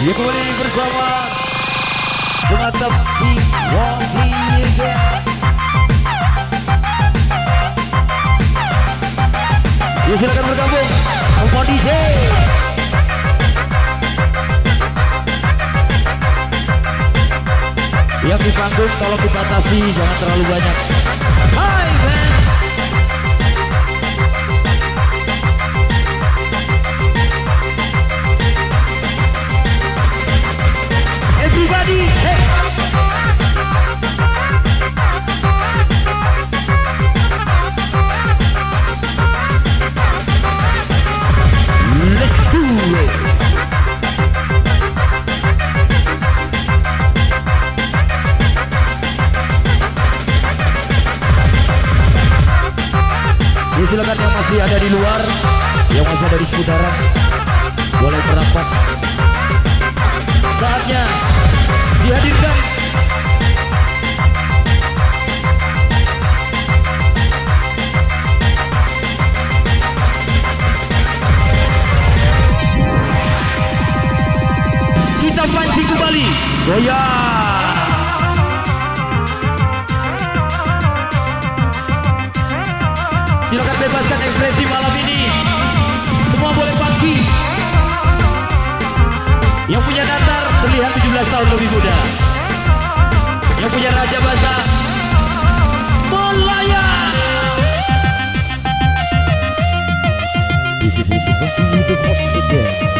Ya bersama Sematap si Wongi Ya silakan bergabung. Kompon DJ Yang di panggung tolong dibatasi Jangan terlalu banyak. Hai man Everybody, hey! Silakan yang masih ada di luar, yang masih ada di seputaran, boleh merapat. Saatnya kembali. Goyang silakan bebaskan ekspresi malam ini 15 tahun lebih muda. Yang punya Raja Basa Mulaya This is,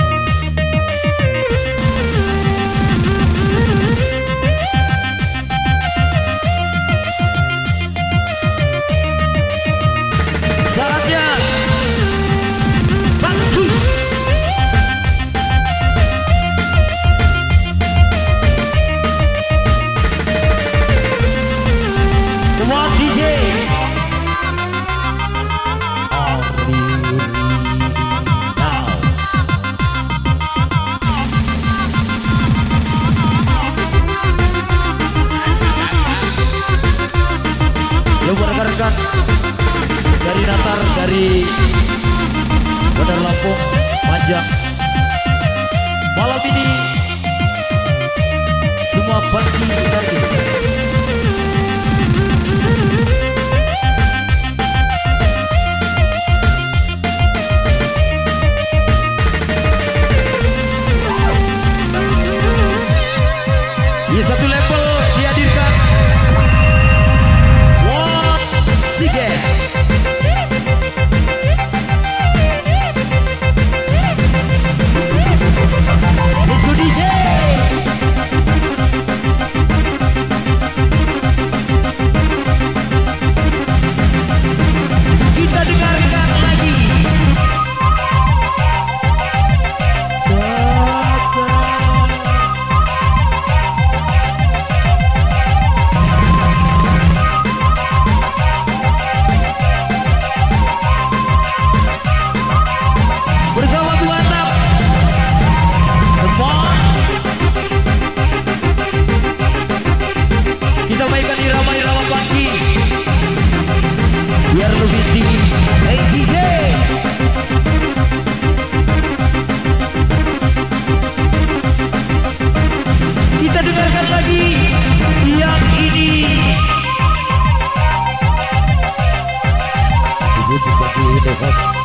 Brasil,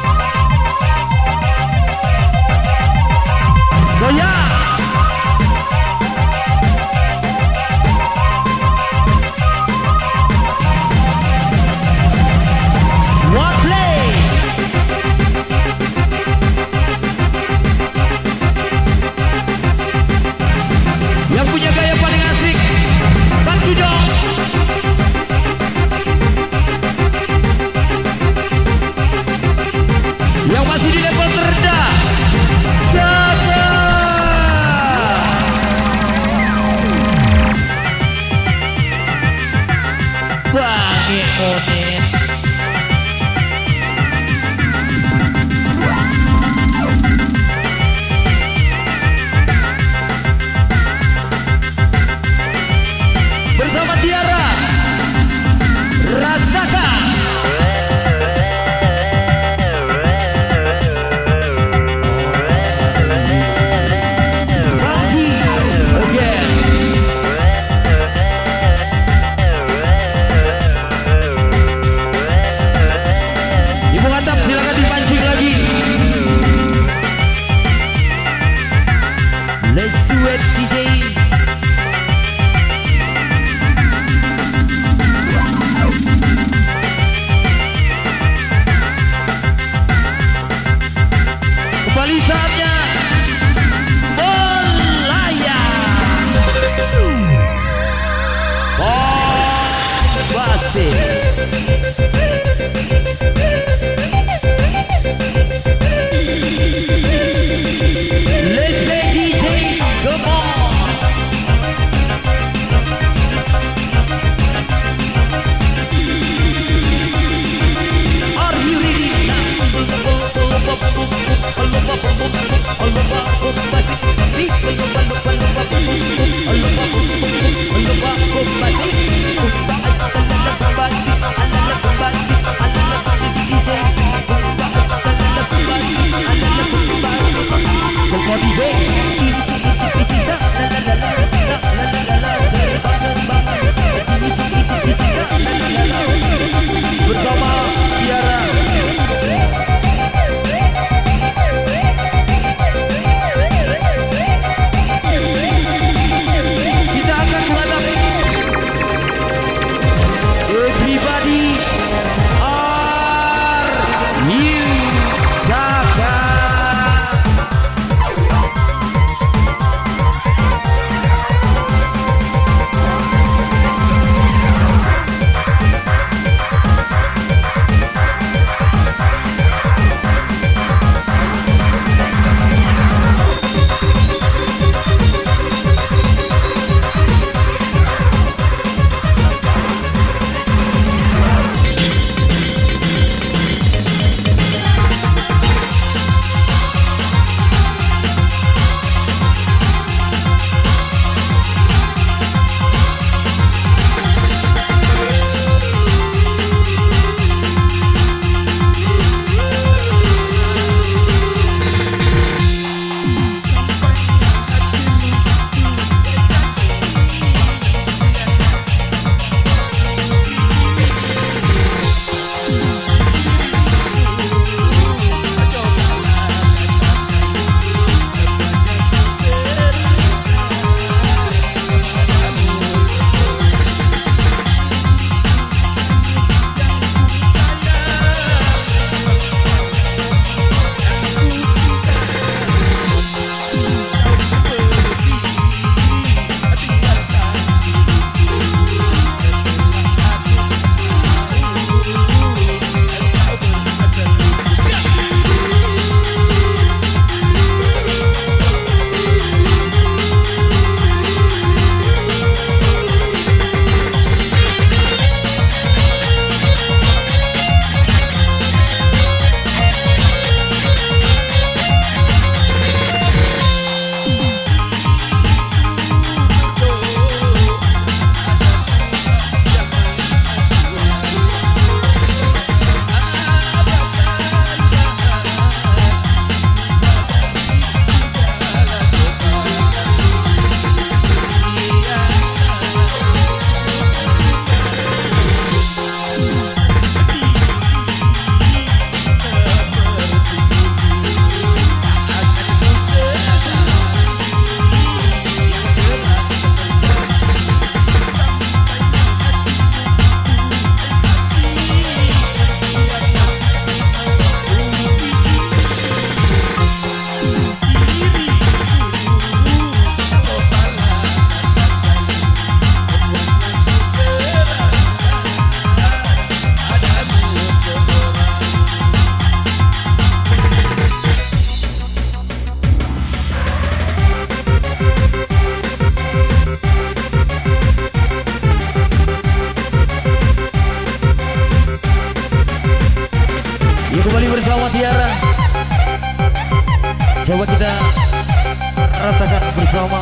rasakan bersama.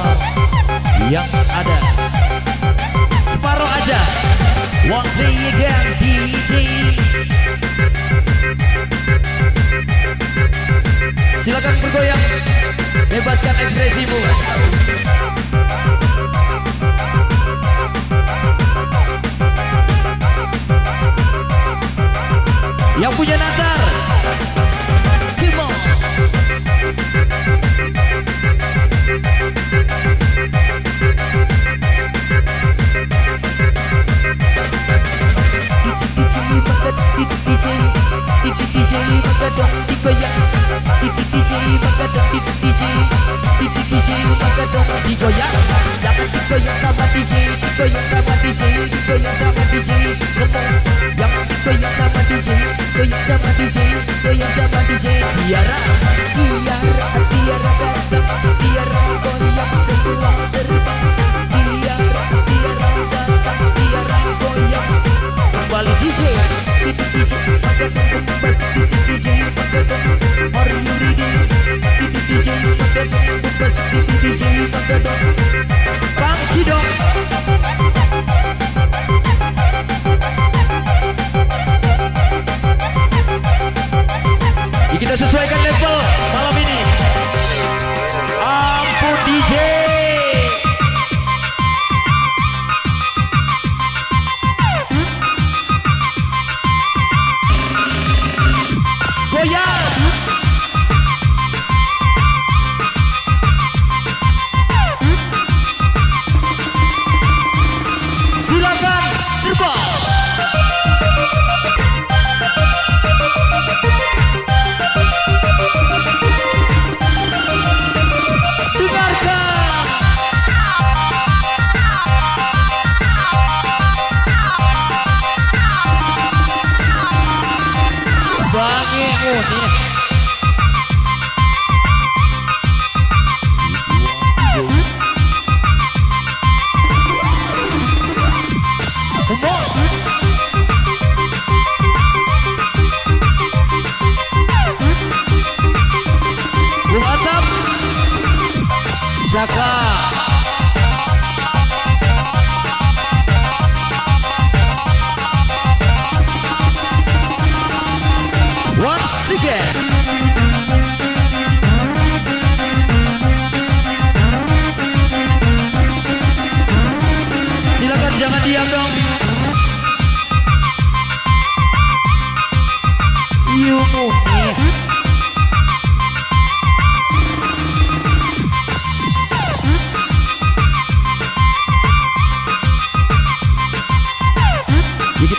Yang ada. Separuh aja. One day again DJ Silakan bergoyang. Bebaskan ekspresimu. Yang punya nazar digoyang jangan digoyang sama DJ digoyang sama DJ digoyang sama DJ ngomong jangan digoyang sama DJ digoyang sama DJ digoyang sama DJ Tiara Tiara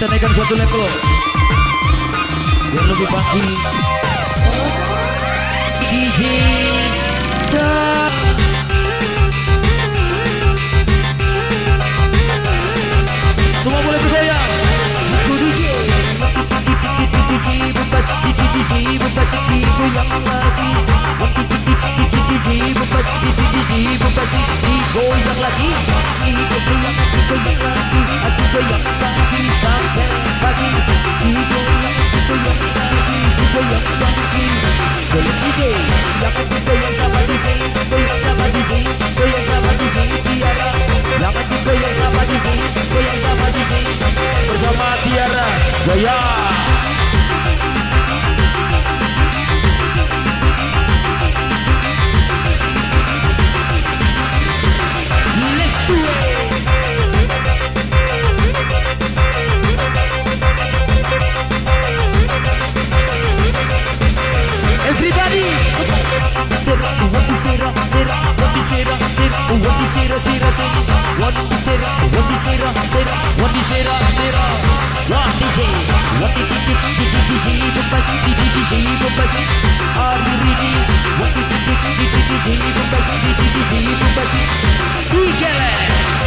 Naikkan suatu level. Biar lebih pasti. DJ. Semua boleh bergoyang Aku DJ DJ bubat DJ bubat digoyang lagi DJ bubat DJ bubat digoyang lagi digoyang digoyang lagi aku goyang lagi sampai pagi digoyang digoyang lagi digoyang lagi goyang DJ jangan digoyang sama DJ goyang sama DJ goyang sama DJ Tiara jangan digoyang sama DJ goyang sama DJ bersama Tiara goyang DJ, DJ, bebas. Are you ready? Wadi DJ, DJ, DJ, bebas, DJ, DJ, bebas. Digele,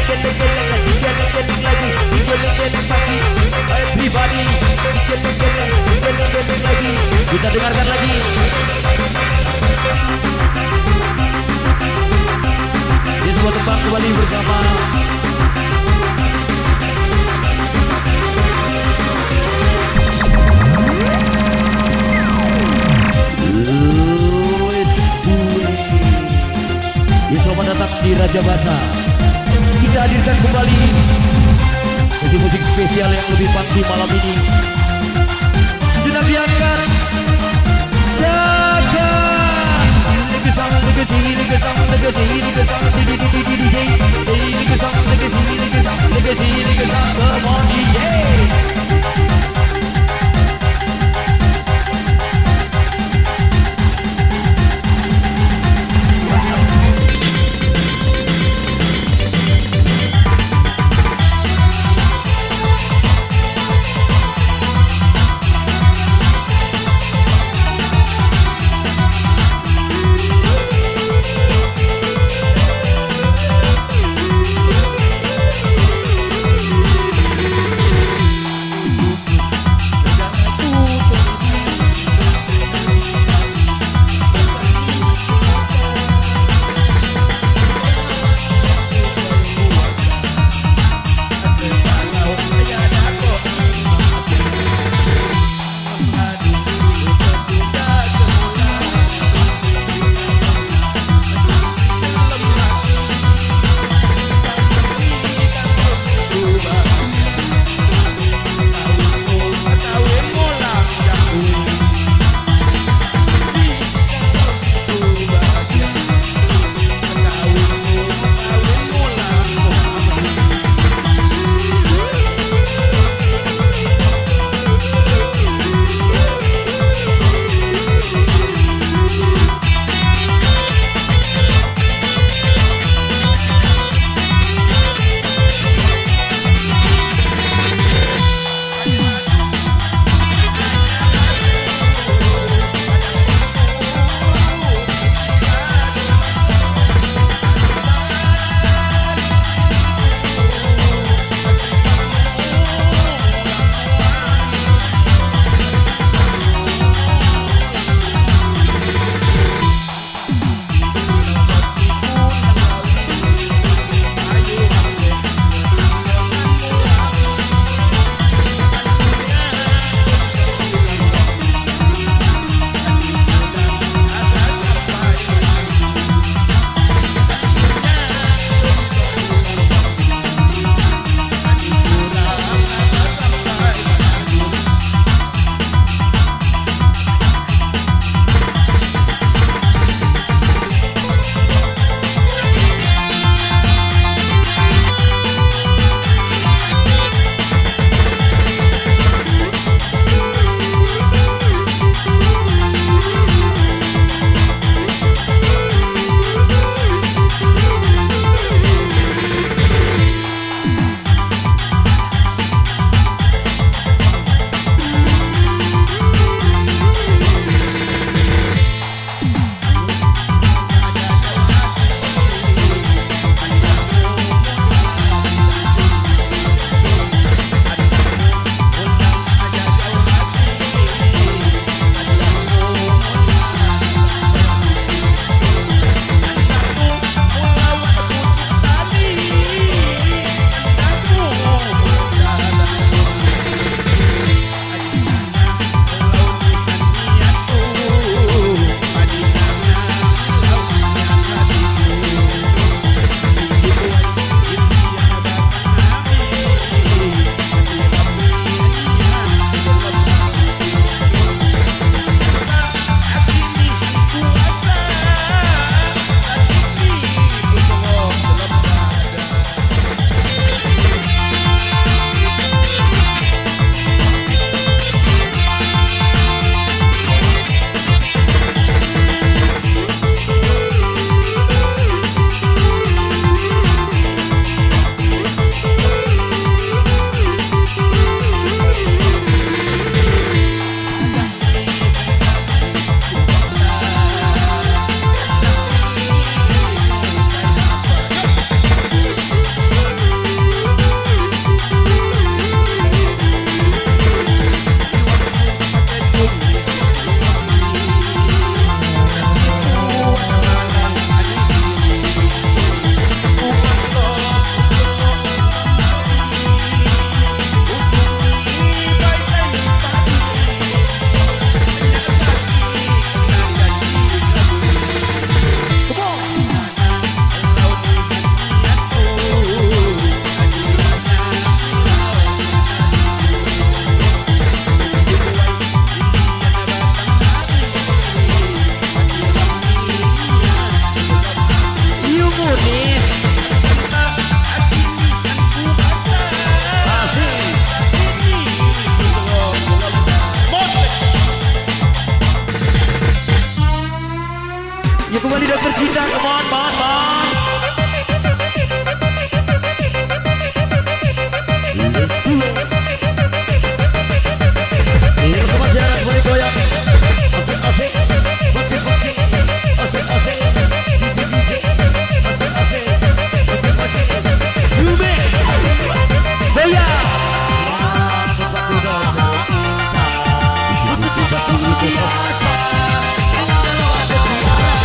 digele, digele lagi, digele, digele lagi, digele, digele lagi. Everybody, digele, digele, digele, digele lagi. Kita dengarkan lagi. Di sebuah tempat kembali bersama Raja Basa. Kita hadirkan kembali Musik-musik spesial yang lebih pasti malam ini. Sejenak diangkat. Jaga di di di di di di di. Come on DJ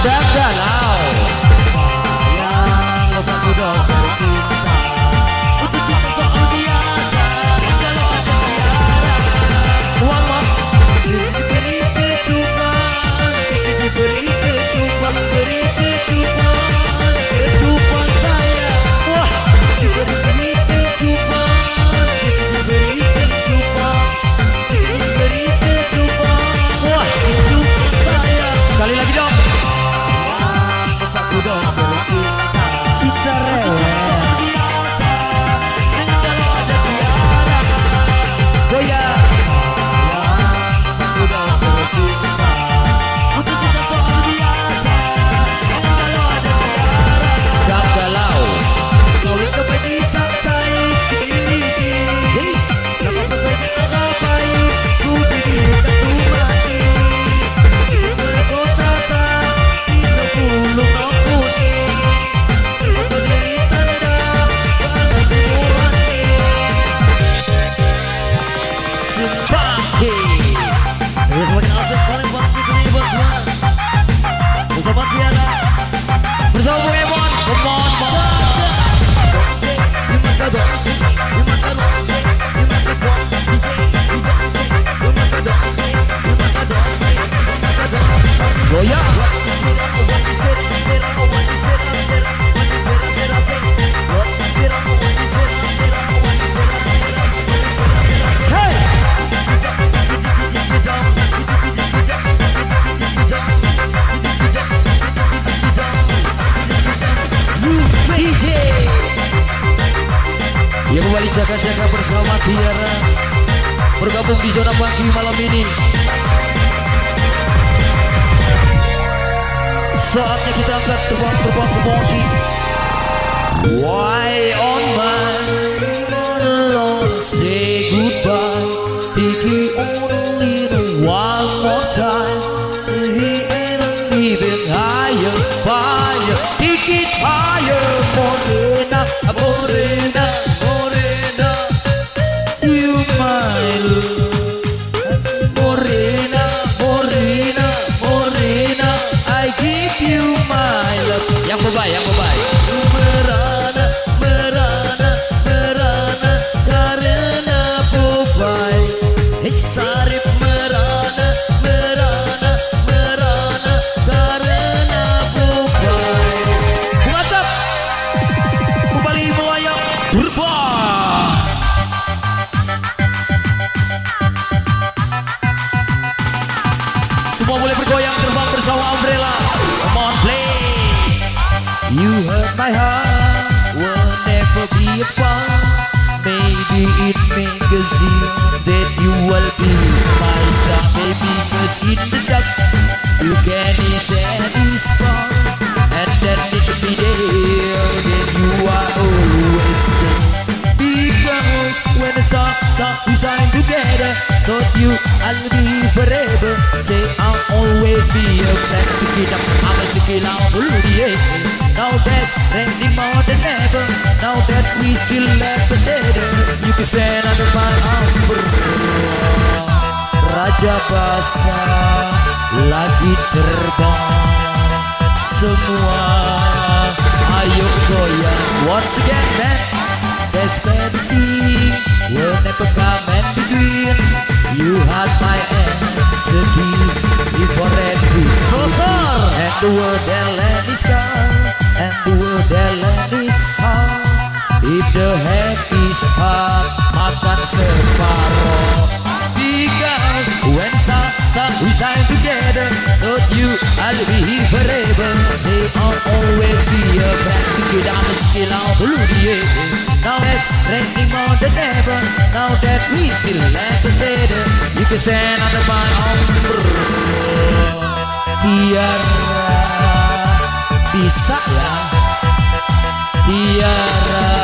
Dan galau yang kembali jaga-jaga bersama Tiara. Bergabung di zona pagi malam ini. Saatnya kita angkat terbang-terbang ke Moji Why on my alone say goodbye? Thinking only one more time. He ain't leaving higher, fire. It higher, Morena, Morena, Terbang Semua boleh bergoyang terbang bersama umbrella. Come on play. You hurt my heart Will never be apart. Maybe it magazine That you will be my star. Baby cause we shine together. Thought you I'll be forever. Say I'll always be a Pick it up, I'm a sticky loud yeah. Now that raining more than ever. Now that we still have together You can stand under my umbrella. Raja Basah lagi terbang. Semua Ayo goyang. Once again man Fantasy Will never come in between You had my entity Before and Sosor And the world that land is gone And the world that land is hard If the head is hard Makan separoh Because when some, some we shine together Thought you I'll be here forever. Say I'll always be a friend. Kita amat kilau dulu dia Now it's raining more than ever. Now that we still have together You can stand under my umbrella Tiara bisa ya Tiara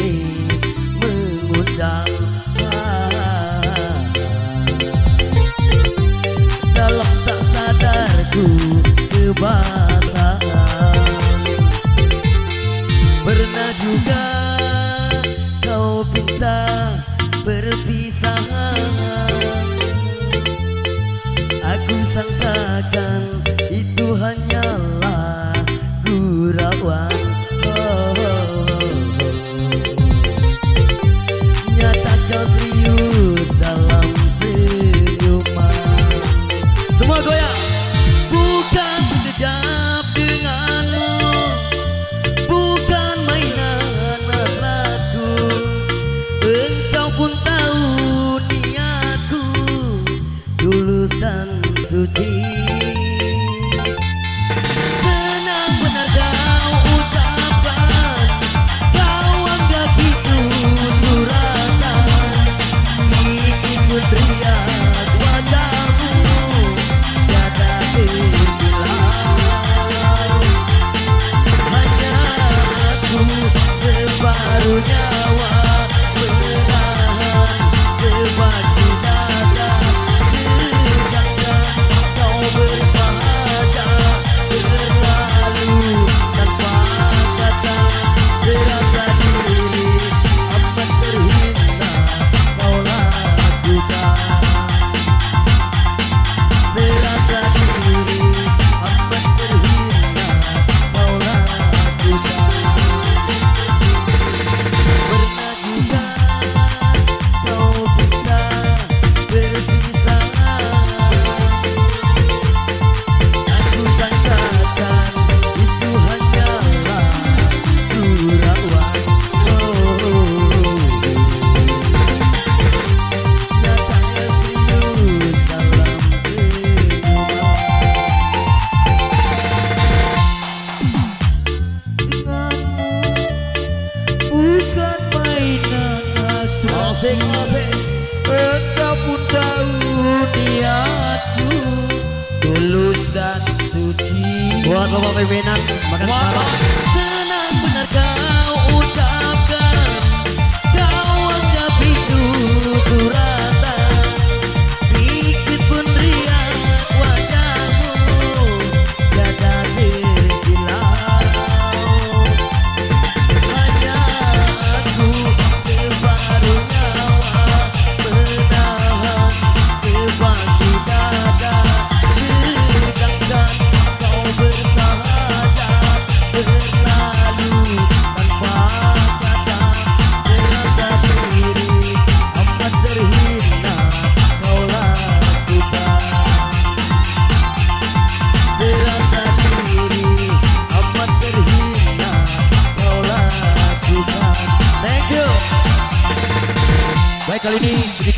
me.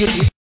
it.